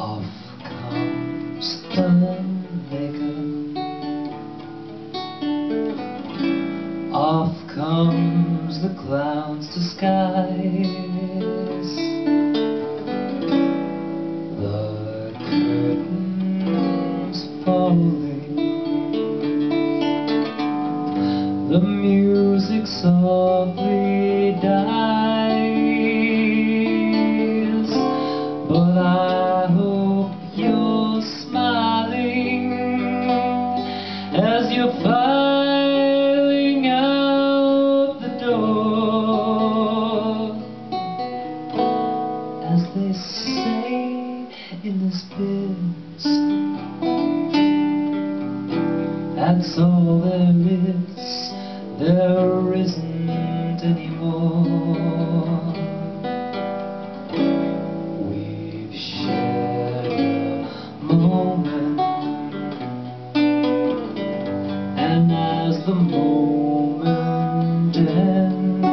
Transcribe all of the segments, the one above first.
Off comes the maker Off comes the clown's disguise The curtains falling The music softly dies you're filing out the door. As they say in this biz That's all there is. There isn't any And as the moment ends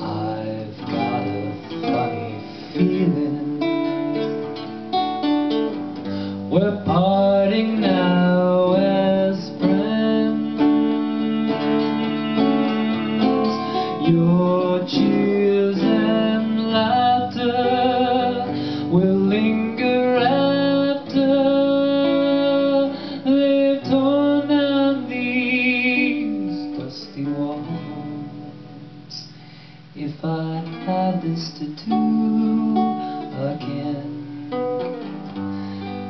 I've got a funny feeling. We're parting now as friends. Your cheers this to do again.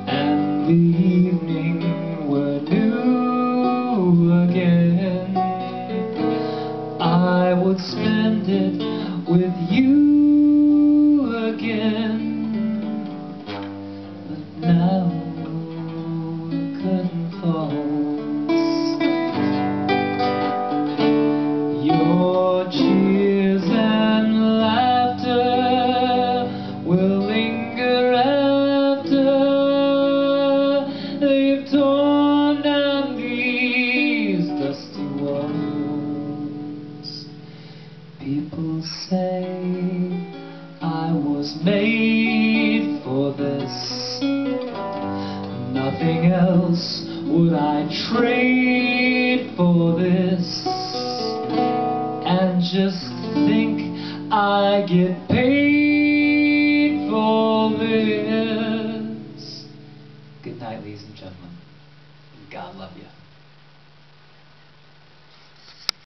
And the evening were new again, I would spend it with you again. But now Say I was made for this. Nothing else would I trade for this. And just think I get paid for this. Good night, ladies and gentlemen. God love you.